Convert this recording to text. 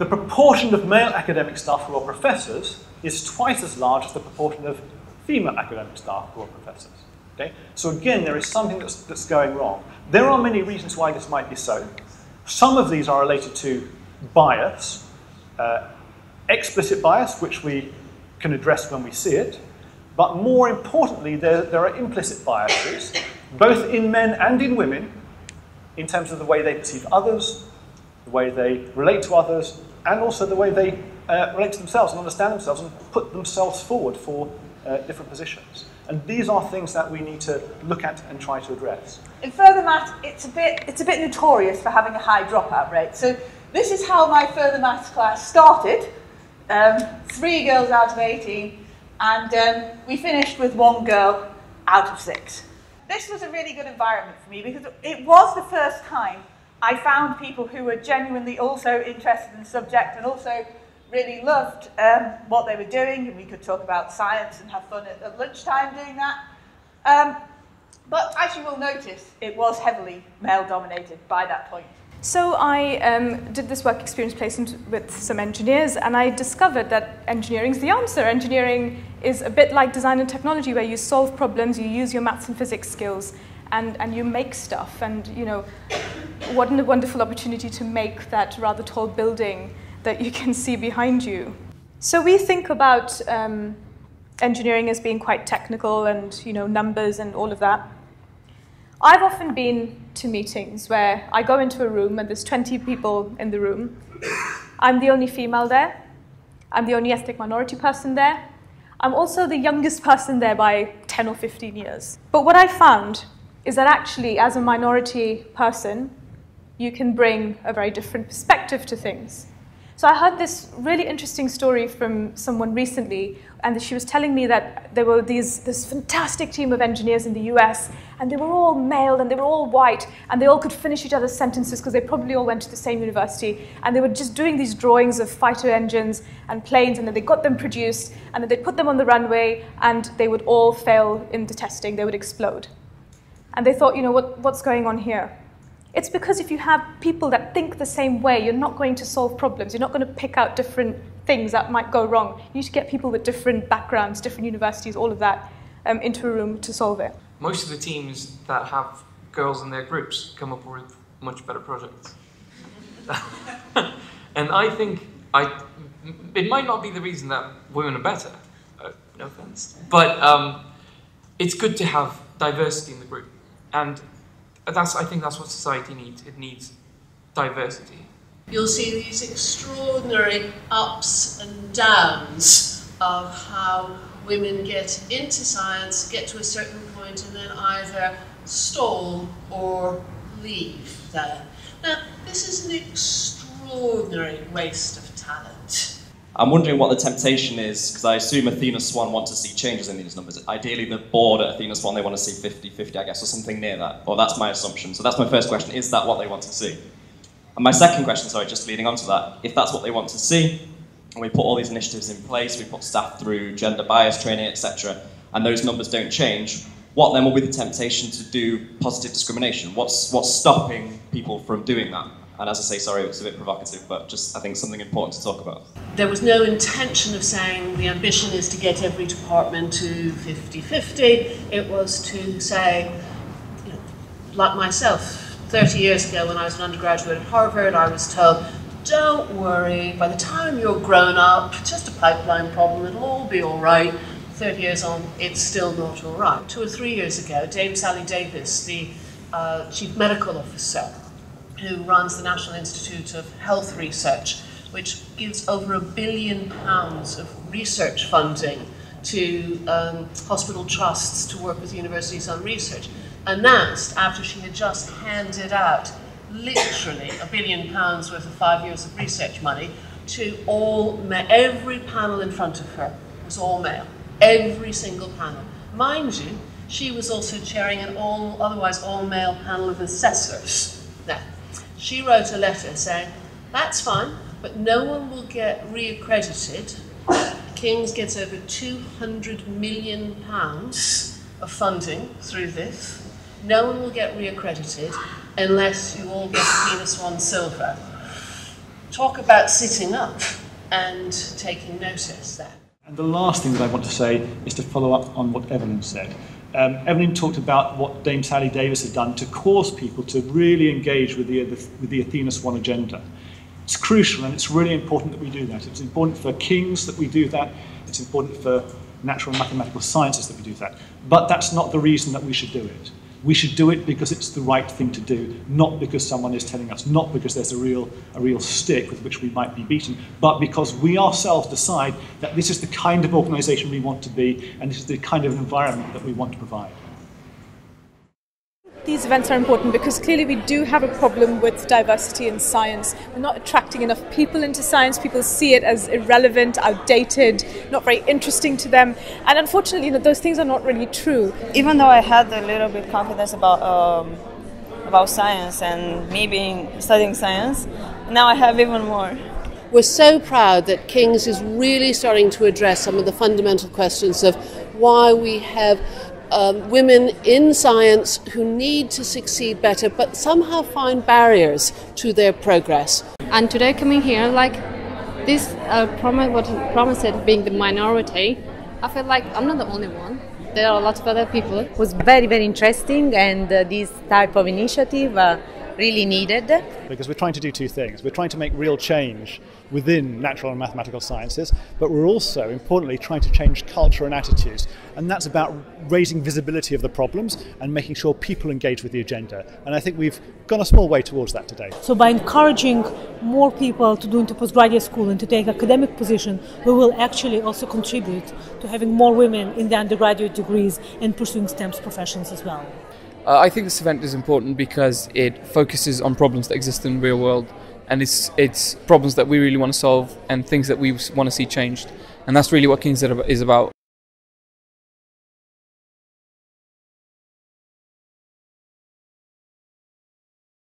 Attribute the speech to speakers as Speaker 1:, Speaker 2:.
Speaker 1: the proportion of male academic staff who are professors is twice as large as the proportion of female academic staff who are professors. Okay? So again, there is something that's, that's going wrong. There are many reasons why this might be so. Some of these are related to bias, uh, explicit bias, which we can address when we see it, but more importantly, there, there are implicit biases, both in men and in women, in terms of the way they perceive others, the way they relate to others, and also the way they uh, relate to themselves and understand themselves and put themselves forward for uh, different positions. And these are things that we need to look at and try to address.
Speaker 2: In further math, it's a bit, it's a bit notorious for having a high dropout rate. So this is how my further maths class started. Um, three girls out of 18, and um, we finished with one girl out of six. This was a really good environment for me because it was the first time I found people who were genuinely also interested in the subject and also really loved um, what they were doing, and we could talk about science and have fun at, at lunchtime doing that. Um, but as you will notice, it was heavily male dominated by that point.
Speaker 3: So I um, did this work experience placement with some engineers, and I discovered that engineering is the answer. Engineering is a bit like design and technology, where you solve problems, you use your maths and physics skills, and, and you make stuff. And you know, what a wonderful opportunity to make that rather tall building that you can see behind you. So we think about um, engineering as being quite technical and you know numbers and all of that. I've often been to meetings where I go into a room and there's 20 people in the room. I'm the only female there. I'm the only ethnic minority person there. I'm also the youngest person there by 10 or 15 years. But what I found is that actually, as a minority person, you can bring a very different perspective to things. So I heard this really interesting story from someone recently, and she was telling me that there were these, this fantastic team of engineers in the US, and they were all male and they were all white, and they all could finish each other's sentences because they probably all went to the same university, and they were just doing these drawings of fighter engines and planes, and then they got them produced, and then they put them on the runway, and they would all fail in the testing, they would explode. And they thought, you know, what, what's going on here? It's because if you have people that think the same way, you're not going to solve problems. You're not going to pick out different things that might go wrong. You need to get people with different backgrounds, different universities, all of that um, into a room to solve it.
Speaker 4: Most of the teams that have girls in their groups come up with much better projects. and I think I, it might not be the reason that women are better, uh, no offense, but um, it's good to have diversity in the group. And that's, I think that's what society needs. It needs diversity.
Speaker 5: You'll see these extraordinary ups and downs of how women get into science, get to a certain point, and then either stall or leave there. Now, this is an extraordinary waste of talent.
Speaker 6: I'm wondering what the temptation is, because I assume Athena Swan want to see changes in these numbers. Ideally, the board at Athena Swan, they want to see 50-50, I guess, or something near that. Or that's my assumption. So that's my first question. Is that what they want to see? And my second question, sorry, just leading on to that, if that's what they want to see, and we put all these initiatives in place, we put staff through gender bias training, etc., and those numbers don't change, what then will be the temptation to do positive discrimination? What's, what's stopping people from doing that? And as I say, sorry, it was a bit provocative, but just I think something important to talk about.
Speaker 5: There was no intention of saying the ambition is to get every department to 50 50. It was to say, you know, like myself, 30 years ago when I was an undergraduate at Harvard, I was told, don't worry, by the time you're grown up, just a pipeline problem, it'll all be all right. 30 years on, it's still not all right. Two or three years ago, Dame Sally Davies, the uh, chief medical officer, who runs the National Institute of Health Research, which gives over a billion pounds of research funding to um, hospital trusts to work with universities on research, announced after she had just handed out literally a billion pounds worth of five years of research money to all, every panel in front of her was all male, every single panel. Mind you, she was also chairing an all, otherwise all male panel of assessors. She wrote a letter saying, that's fine, but no one will get reaccredited. King's gets over 200 million pounds of funding through this. No one will get reaccredited unless you all get Athena Swan Silver. talk about sitting up and taking notice there.
Speaker 1: And the last thing that I want to say is to follow up on what Evelyn said. Um, Evelyn talked about what Dame Sally Davies had done to cause people to really engage with the, with the Athena Swan agenda. It's crucial and it's really important that we do that. It's important for King's that we do that. It's important for natural and mathematical sciences that we do that. But that's not the reason that we should do it. We should do it because it's the right thing to do, not because someone is telling us, not because there's a real, a real stick with which we might be beaten, but because we ourselves decide that this is the kind of organisation we want to be and this is the kind of environment that we want to provide.
Speaker 3: These events are important because clearly we do have a problem with diversity in science. We're not attracting enough people into science. People see it as irrelevant, outdated, not very interesting to them. And unfortunately, you know, those things are not really true.
Speaker 7: Even though I had a little bit confidence about um, about science and me being studying science, now I have even more.
Speaker 5: We're so proud that King's is really starting to address some of the fundamental questions of why we have um, women in science who need to succeed better but somehow find barriers to their progress.
Speaker 8: And today, coming here, like this uh, promise, what promised being the minority, I feel like I'm not the only one. There are a lot of other people.
Speaker 9: It was very, very interesting, and uh, this type of initiative. Uh, really needed.
Speaker 1: Because we're trying to do two things. We're trying to make real change within natural and mathematical sciences, but we're also, importantly, trying to change culture and attitudes. And that's about raising visibility of the problems and making sure people engage with the agenda. And I think we've gone a small way towards that today.
Speaker 10: So, by encouraging more people to do into postgraduate school and to take academic position, we will actually also contribute to having more women in the undergraduate degrees and pursuing STEM professions as well.
Speaker 11: Uh, I think this event is important because it focuses on problems that exist in the real world, and it's it's problems that we really want to solve and things that we want to see changed, and that's really what King's is about.